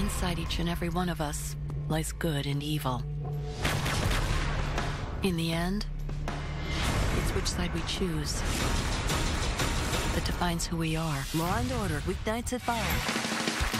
inside each and every one of us lies good and evil. In the end, it's which side we choose that defines who we are. Law and Order, weeknights at 5.